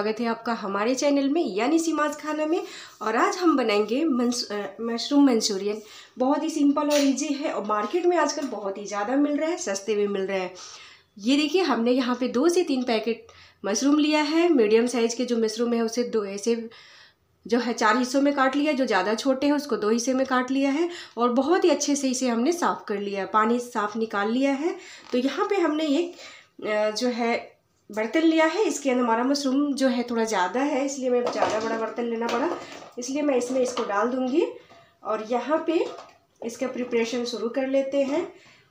स्वागत है आपका हमारे चैनल में, यानी सीमाज खाना में, और आज हम बनाएँगे मशरूम मंचूरियन। बहुत ही सिंपल और इजी है और मार्केट में आजकल बहुत ही ज़्यादा मिल रहा है, सस्ते भी मिल रहे हैं। ये देखिए, हमने यहाँ पे दो से तीन पैकेट मशरूम लिया है। मीडियम साइज़ के जो मशरूम है, उसे दो, ऐसे जो है चार हिस्सों में काट लिया, जो ज़्यादा छोटे हैं, उसको दो हिस्से में काट लिया है और बहुत ही अच्छे से इसे हमने साफ़ कर लिया पानी साफ़ निकाल लिया है। तो यहाँ पे हमने एक जो है बर्तन लिया है, इसके अंदर हमारा मशरूम जो है थोड़ा ज़्यादा है, इसलिए मैं ज़्यादा बड़ा बर्तन लेना पड़ा। इसलिए मैं इसमें इसको डाल दूँगी और यहाँ पे इसका प्रिपरेशन शुरू कर लेते हैं।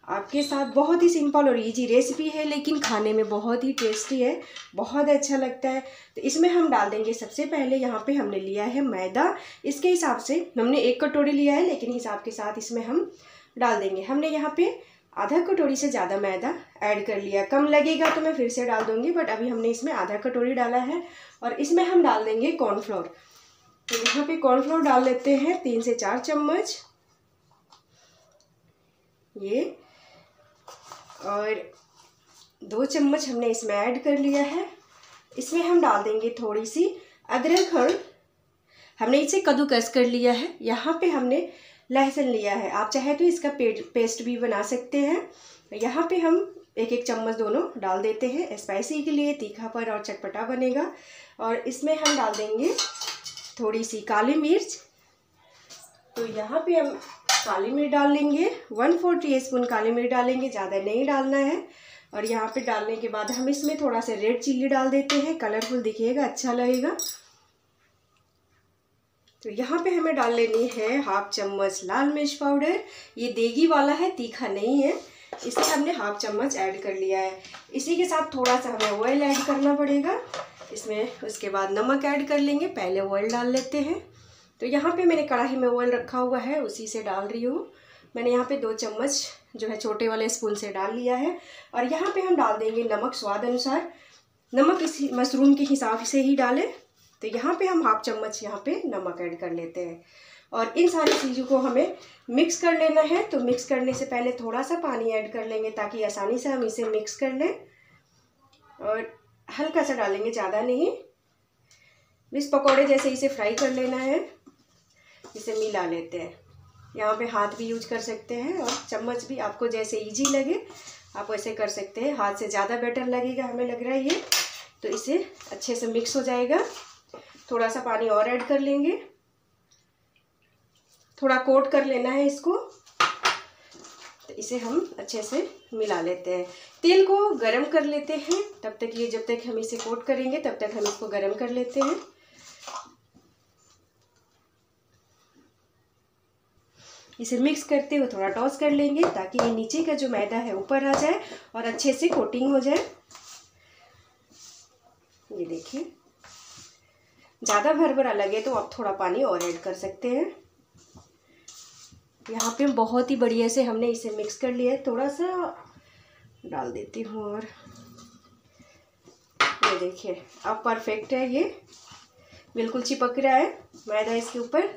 आपके साथ बहुत ही सिंपल और इजी रेसिपी है, लेकिन खाने में बहुत ही टेस्टी है, बहुत अच्छा लगता है। तो इसमें हम डाल देंगे सबसे पहले यहाँ पे हमने लिया है मैदा। इसके हिसाब से हमने एक कटोरी लिया है, लेकिन हिसाब के साथ इसमें हम डाल देंगे। हमने यहाँ पे आधा कटोरी से ज़्यादा मैदा ऐड कर लिया। कम लगेगा तो मैं फिर से डाल दूँगी बट अभी हमने इसमें आधा कटोरी डाला है और इसमें हम डाल देंगे कॉर्नफ्लोर तो यहाँ पे कॉर्नफ्लोर डाल लेते हैं तीन से चार चम्मच। ये। और दो चम्मच हमने इसमें ऐड कर लिया है। इसमें हम डाल देंगे थोड़ी सी अदरक और हमने इसे कद्दूकस कर लिया है। यहाँ पे हमने लहसुन लिया है। आप चाहे तो इसका पेस्ट भी बना सकते हैं। यहाँ पे हम एक एक चम्मच दोनों डाल देते हैं। स्पाइसी के लिए तीखापन और चटपटा बनेगा। और इसमें हम डाल देंगे थोड़ी सी काली मिर्च। तो यहाँ पे हम काली मिर्च डाल लेंगे। वन फोर टी स्पून काली मिर्च डालेंगे, ज़्यादा नहीं डालना है। और यहाँ पे डालने के बाद हम इसमें थोड़ा सा रेड चिल्ली डाल देते हैं। कलरफुल दिखिएगा अच्छा लगेगा। तो यहाँ पे हमें डाल लेनी है हाफ़ चम्मच लाल मिर्च पाउडर। ये देगी वाला है, तीखा नहीं है। इसे हमने हाफ़ चम्मच ऐड कर लिया है। इसी के साथ थोड़ा सा हमें ऑयल ऐड करना पड़ेगा। इसमें उसके बाद नमक ऐड कर लेंगे। पहले ऑयल डाल लेते हैं। तो यहाँ पे मैंने कढ़ाई में ऑयल रखा हुआ है, उसी से डाल रही हूँ। मैंने यहाँ पे दो चम्मच जो है छोटे वाले स्पून से डाल लिया है। और यहाँ पे हम डाल देंगे नमक स्वाद अनुसार। नमक इस मशरूम के हिसाब से ही डालें। तो यहाँ पे हम हाफ़ चम्मच यहाँ पे नमक ऐड कर लेते हैं। और इन सारी चीज़ों को हमें मिक्स कर लेना है तो मिक्स करने से पहले थोड़ा सा पानी ऐड कर लेंगे ताकि आसानी से हम इसे मिक्स कर लें। और हल्का सा डालेंगे, ज़्यादा नहीं। मिस पकौड़े जैसे इसे फ्राई कर लेना है। इसे मिला लेते हैं। यहाँ पे हाथ भी यूज़ कर सकते हैं और चम्मच भी आपको जैसे इजी लगे, आप वैसे कर सकते हैं। हाथ से ज़्यादा बेटर लगेगा, हमें लग रहा है ये। तो इसे अच्छे से मिक्स हो जाएगा। थोड़ा सा पानी और ऐड कर लेंगे। थोड़ा कोट कर लेना है इसको। तो इसे हम अच्छे से मिला लेते हैं। तेल को गरम कर लेते हैं। तब तक ये जब तक हम इसे कोट करेंगे, तब तक हम इसको गरम कर लेते हैं। इसे मिक्स करते हुए थोड़ा टॉस कर लेंगे ताकि ये नीचे का जो मैदा है ऊपर आ जाए और अच्छे से कोटिंग हो जाए। ये देखिए। ज़्यादा भर भरा लगे तो आप थोड़ा पानी और ऐड कर सकते हैं। यहाँ पे बहुत ही बढ़िया से हमने इसे मिक्स कर लिया है। थोड़ा सा डाल देती हूँ और ये देखिए, अब परफेक्ट है ये। बिल्कुल चिपक रहा है, मैदा इसके ऊपर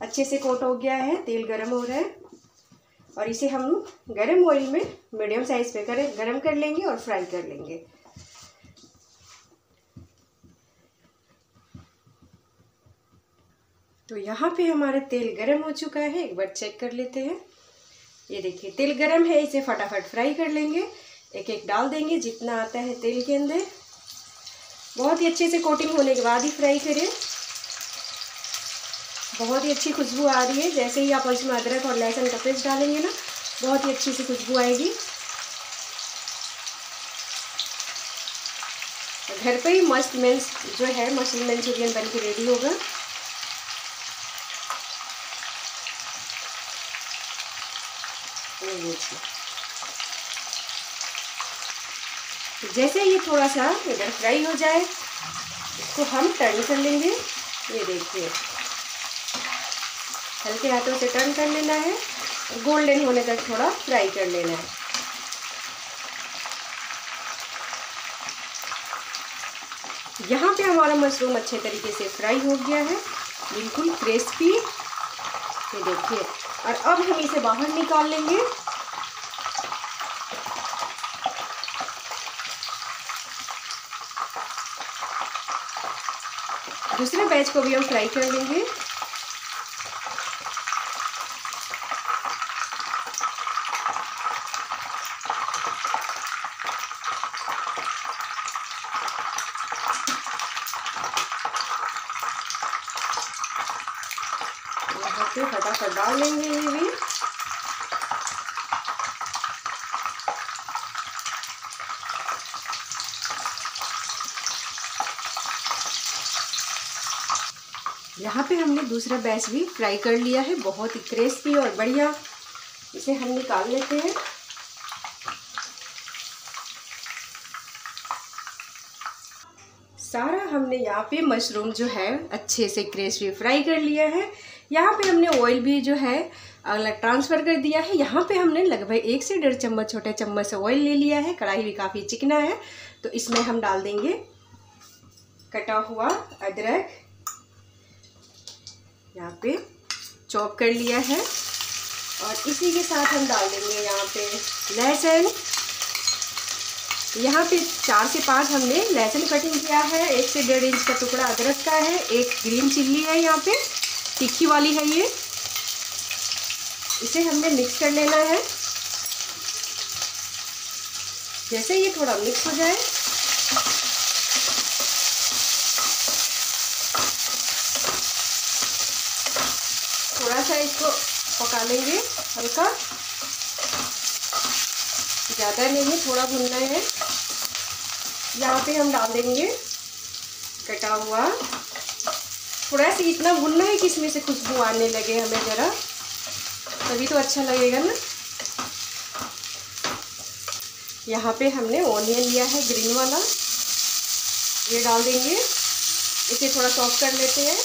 अच्छे से कोट हो गया है, तेल गर्म हो रहा है। और इसे हम गरम ऑयल में मीडियम साइज़ पे करें, गरम कर लेंगे और फ्राई कर लेंगे। तो यहाँ पे हमारा तेल गरम हो चुका है, एक बार चेक कर लेते हैं। ये देखिए, तेल गरम है, इसे फटाफट फ्राई कर लेंगे। एक एक डाल देंगे, जितना आता है तेल के अंदर। बहुत ही अच्छे से कोटिंग होने के बाद ही फ्राई करें। बहुत ही अच्छी खुशबू आ रही है। जैसे ही आप इसमें अदरक और लहसुन का पेस्ट डालेंगे ना, बहुत ही अच्छी सी खुशबू आएगी। घर पे ही मस्त मेन्स जो है मशरूम मंचूरियन बन के रेडी होगा। जैसे ये थोड़ा सा इधर फ्राई हो जाए, इसको हम टर्न कर लेंगे। ये देखिए। हल्के हाथों से टर्न कर लेना है गोल्डन होने तक थोड़ा फ्राई कर लेना है। यहाँ पे हमारा मशरूम अच्छे तरीके से फ्राई हो गया है, बिल्कुल क्रिस्पी ये देखिए। और अब हम इसे बाहर निकाल लेंगे। दूसरे बैच को भी हम फ्राई कर लेंगे फटाफट डाल लेंगे ये भी। यहाँ पे हमने दूसरा बैच भी फ्राई कर लिया है, बहुत ही क्रिस्पी और बढ़िया। इसे हम निकाल लेते हैं। सारा हमने यहाँ पे मशरूम जो है, अच्छे से क्रिस्पी फ्राई कर लिया है। यहाँ पे हमने ऑयल भी जो है अलग ट्रांसफ़र कर दिया है। यहाँ पे हमने लगभग एक से डेढ़ चम्मच, छोटे चम्मच से ऑयल ले लिया है। कढ़ाई भी काफ़ी चिकना है। तो इसमें हम डाल देंगे कटा हुआ अदरक। यहाँ पे चॉप कर लिया है। और इसी के साथ हम डाल देंगे यहाँ पे लहसुन। यहाँ पे चार से पाँच हमने लहसुन कटिंग किया है। एक से डेढ़ इंच का टुकड़ा अदरक का है। एक ग्रीन चिल्ली है यहाँ पे। तीखी वाली है ये। इसे हमने मिक्स कर लेना है। जैसे ये थोड़ा मिक्स हो जाए थोड़ा सा इसको पका लेंगे हल्का। ज़्यादा नहीं, थोड़ा भुनना है। यहाँ पे हम डाल देंगे कटा हुआ। थोड़ा सा इतना भुनना है कि इसमें से खुशबू आने लगे हमें ज़रा। तभी तो अच्छा लगेगा ना। यहाँ पे हमने ऑनियन लिया है, ग्रीन वाला। ये डाल देंगे। इसे थोड़ा सॉफ्ट कर लेते हैं।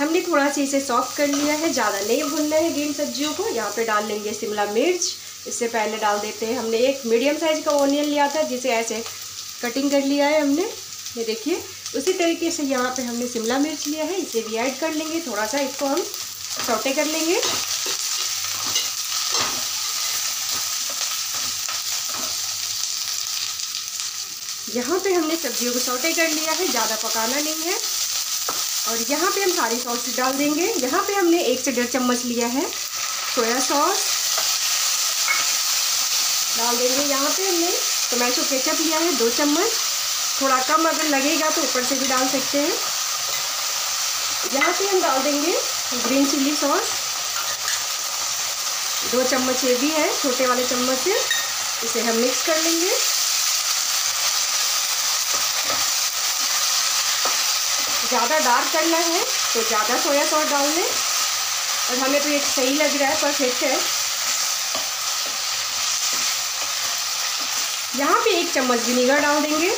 हमने थोड़ा सा इसे सॉफ्ट कर लिया है, ज़्यादा नहीं भूनना है ग्रीन सब्जियों को। यहाँ पे डाल लेंगे शिमला मिर्च। इससे पहले डाल देते हैं हमने एक मीडियम साइज़ का ऑनियन लिया था, जिसे ऐसे कटिंग कर लिया है हमने। ये देखिए, उसी तरीके से यहाँ पे हमने शिमला मिर्च लिया है। इसे भी ऐड कर लेंगे, थोड़ा सा इसको हम सौटे कर लेंगे। यहाँ पे हमने सब्जियों को सौटे कर लिया है, ज़्यादा पकाना नहीं है। और यहाँ पे हम सारी सॉस डाल देंगे। यहाँ पे हमने एक से डेढ़ चम्मच लिया है सोया सॉस। डाल देंगे यहाँ पे हमने टोमेटो केचप लिया है दो चम्मच। थोड़ा कम अगर लगेगा तो ऊपर से भी डाल सकते हैं। यहाँ पे हम डाल देंगे ग्रीन चिल्ली सॉस। दो चम्मच ये भी है, छोटे वाले चम्मच से। इसे हम मिक्स कर लेंगे। ज़्यादा डार्क करना है तो ज़्यादा सोया सॉस डाल लें और हमें तो एक सही लग रहा है परफेक्ट है यहाँ पे एक चम्मच विनीगर डाल देंगे।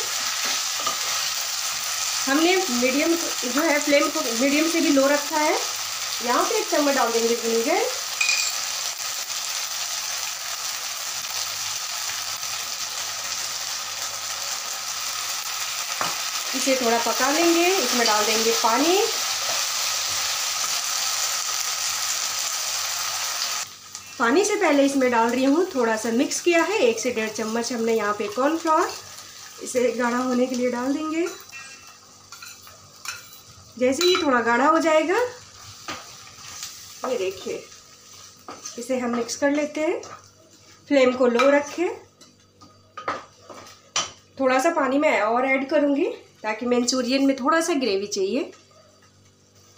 हमने मीडियम जो है फ्लेम को मीडियम से भी लो रखा है। यहाँ पे एक चम्मच डाल देंगे विनीगर इसे थोड़ा पका लेंगे। इसमें डाल देंगे पानी। पानी से पहले इसमें डाल रही हूँ, थोड़ा सा मिक्स किया है। एक से डेढ़ चम्मच हमने यहाँ पे कॉर्नफ्लावर इसे गाढ़ा होने के लिए डाल देंगे। जैसे ही थोड़ा गाढ़ा हो जाएगा, ये देखिए, इसे हम मिक्स कर लेते हैं। फ्लेम को लो रखें। थोड़ा सा पानी मैं और ऐड करूँगी। ताकि मंचूरियन में थोड़ा सा ग्रेवी चाहिए।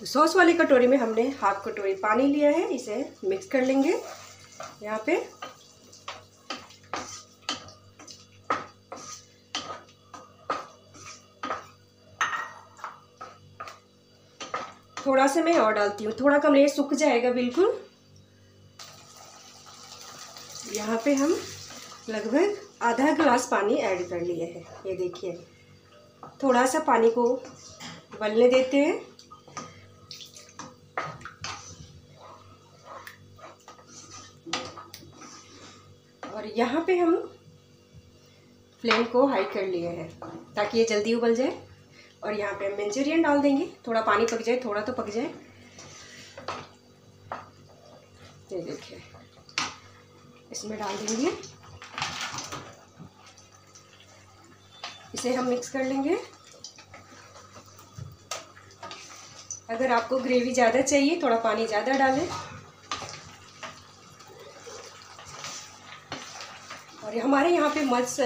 तो सॉस वाली कटोरी में हमने हाफ़ कटोरी पानी लिया है, इसे मिक्स कर लेंगे। यहाँ पे थोड़ा सा मैं और डालती हूँ। थोड़ा कम ये सूख जाएगा बिल्कुल। यहाँ पे हम लगभग आधा गिलास पानी ऐड कर लिए हैं। ये देखिए। थोड़ा सा पानी को उबलने देते हैं। और यहाँ पे हम फ्लेम को हाई कर लिए हैं, ताकि ये जल्दी उबल जाए। और यहाँ पे हम मंचूरियन डाल देंगे। थोड़ा पानी पक जाए, थोड़ा तो पक जाए। ये देखिए, इसमें डाल देंगे। इसे हम मिक्स कर लेंगे। अगर आपको ग्रेवी ज़्यादा चाहिए, थोड़ा पानी ज़्यादा डालें। और हमारे यहाँ पे मस्त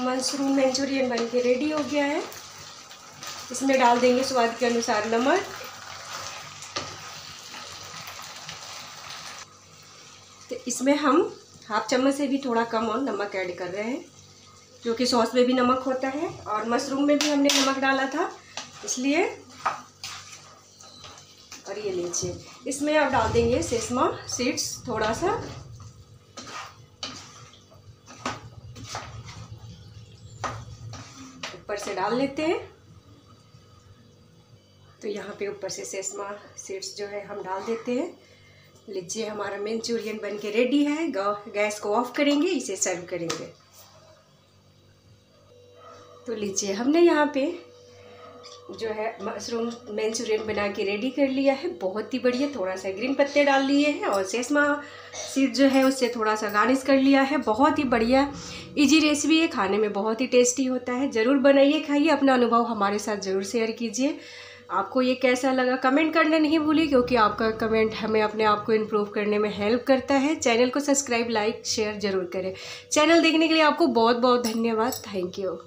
मशरूम मंचूरियन बन के रेडी हो गया है। इसमें डाल देंगे स्वाद के अनुसार नमक। तो इसमें हम हाफ़ चम्मच से भी थोड़ा कम और नमक ऐड कर रहे हैं। जो कि सॉस में भी नमक होता है और मशरूम में भी हमने नमक डाला था, इसलिए और ये लीजिए। इसमें आप डाल देंगे सेसमा सीड्स थोड़ा सा ऊपर से डाल लेते हैं। तो यहाँ पे ऊपर से सेसमा सीड्स जो है हम डाल देते हैं। लीजिए, हमारा मंचूरियन बन के रेडी है। गैस को ऑफ़ करेंगे, इसे सर्व करेंगे। तो लीजिए, हमने यहाँ पे जो है मशरूम मंचूरियन बना के रेडी कर लिया है। बहुत ही बढ़िया, थोड़ा सा ग्रीन पत्ते डाल लिए हैं और सेसमा सीड जो है उससे थोड़ा सा गार्निश कर लिया है। बहुत ही बढ़िया इजी रेसिपी है, खाने में बहुत ही टेस्टी होता है। ज़रूर बनाइए, खाइए, अपना अनुभव हमारे साथ ज़रूर शेयर कीजिए। आपको ये कैसा लगा कमेंट करना नहीं भूलिए, क्योंकि आपका कमेंट हमें अपने आप को इम्प्रूव करने में हेल्प करता है। चैनल को सब्सक्राइब लाइक शेयर ज़रूर करें। चैनल देखने के लिए आपको बहुत बहुत धन्यवाद। Thank you